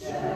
Shall